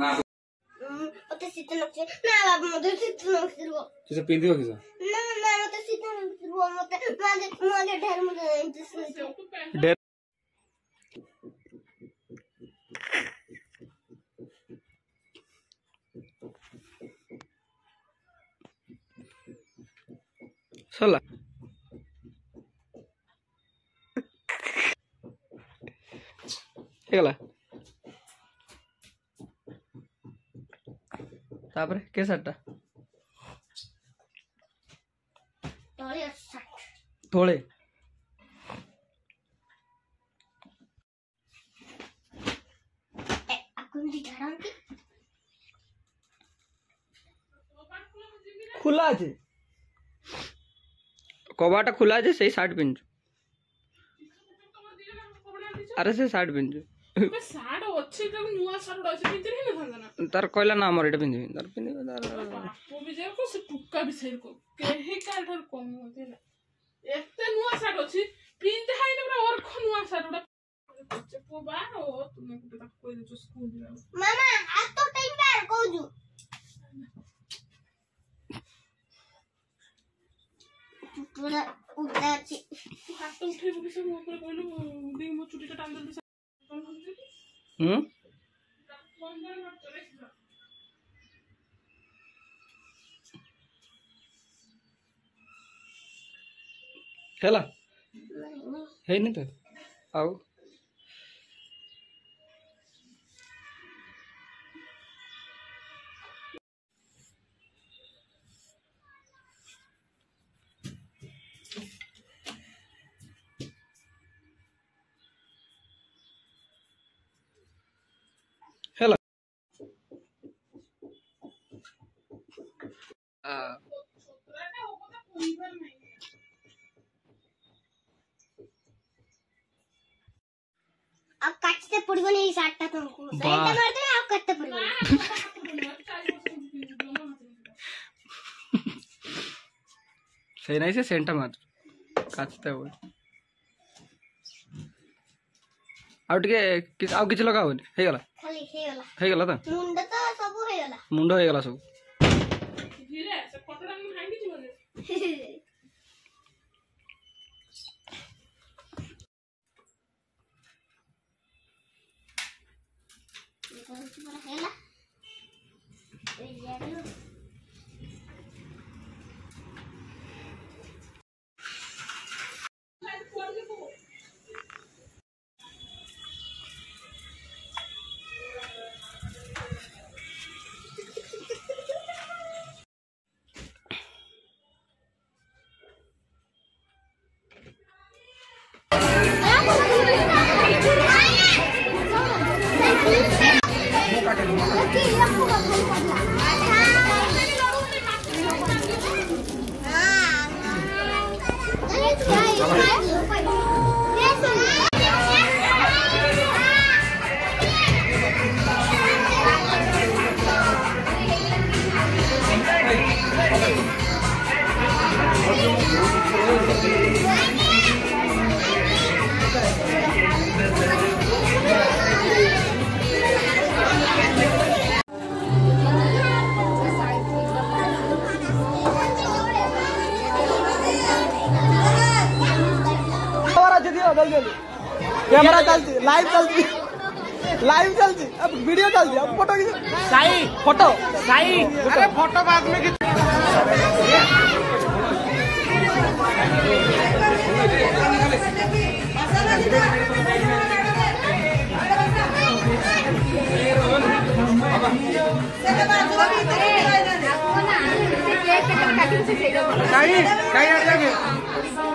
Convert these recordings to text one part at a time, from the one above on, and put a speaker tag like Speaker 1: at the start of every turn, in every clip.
Speaker 1: ମତେ
Speaker 2: ଶୀତ ନଖି ନା ବାବା ମତେ ଶୀତ ନଖି ରୁହ
Speaker 1: ତୁ ପିନ୍ଧିବ କି
Speaker 2: ନା ନା ମତେ ଶୀତ ନଖି ରୁହ ମତେ ମାନେ ମୁଁ ଆଗେ ଢେର ମୁଁ ଏମିତି ଶୋଇଛି
Speaker 3: ଢେର
Speaker 1: ସଲା ହେଇଗଲା ତାପରେ କେ ସାର୍ଟଟା ତଳେ খোলা আছে কবাটা খোলা আছে সেই শার্ট পিনছো
Speaker 3: আরে
Speaker 1: সে শার্ট পিনছো
Speaker 3: ଅଛି ତାକୁ ନୂଆ ସାର୍ଟ ଅଛି ପିନ୍ଧିନି ନା ଥାନ୍ତା
Speaker 1: ନା ତାର କହିଲା ନା ଆମର ଏଇଟା ପିନ୍ଧିବି ତାର ପିନ୍ଧିବ ତାର
Speaker 3: ବାପ ବି ଯାକ ସେ ଟୁକା ବି ସେଇ କେହି କାହାଠାରୁ କମ ହୁଅନ୍ତି ହେଲା ଏତେ ନୂଆ ସାର୍ଟ ଅଛି ପିନ୍ଧା ହେଇନି ପୁରା ଅର୍ଖ ନୂଆ ସାର୍ଟ ଗୁଟା ପୁଅ ବା ଓ ତୁମେ ଗୋଟେ ତାକୁ କହିଦେଉଛ ସ୍କୁଲ ଯିବାକୁ
Speaker 2: ମାମା ହାତ ପିନ୍ଧା କହୁଛୁ ଉଦା ଅଛି
Speaker 3: ହାତ ଉଠେଇବୁ କିସ ମୋ ଉପରେ କହିଲୁ ଦେଇ ମୋ ଚୁଟିଟା ଟାଣି ଦେଲି
Speaker 1: হুম ହେଲା ହେଇନି ତ ଆଉ
Speaker 2: साटता तुमको तो सही मारते हैं आप कत्ते पर
Speaker 1: सही नहीं से सेंटा मार काटता है वो ଆଉ ଟିକେ ଆଉ କିଛି ଲଗାହବନି ହେଇଗଲା ହେଇଗଲା ତ ମୁଣ୍ଡ गला ସବୁ
Speaker 2: 那第一要付个盘。
Speaker 1: चल जल्दी कैमरा चल लाइव चलती लाइव चलती अब वीडियो चलती अब फोटो साई फोटो साई अरे फोटो बाद में काही
Speaker 2: काही अडचण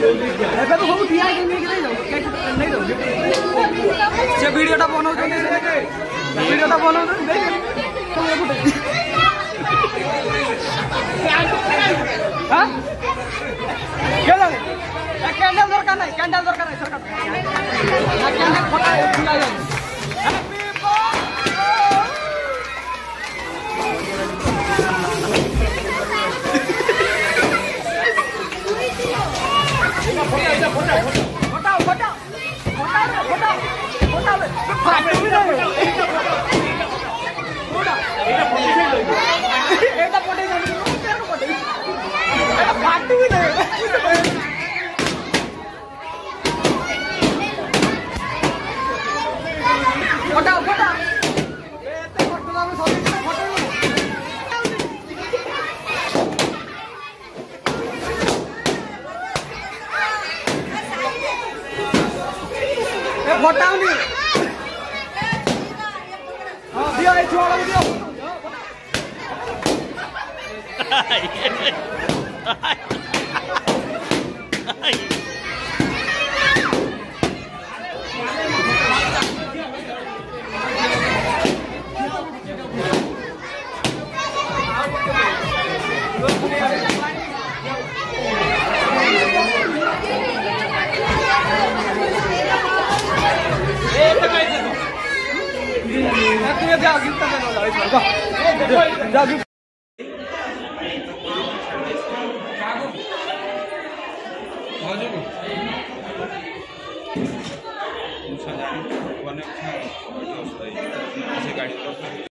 Speaker 1: সে ভিডিওটা বনাউছ ভিডিওটা বনাউছ ক্যান্ডেল দরকার নাই ক্যান্ডেল দরকার নাই সরকার ক্যান্ডেল 我倒，我倒，我倒了，我倒，我倒了，快点，快点。Dá, viu?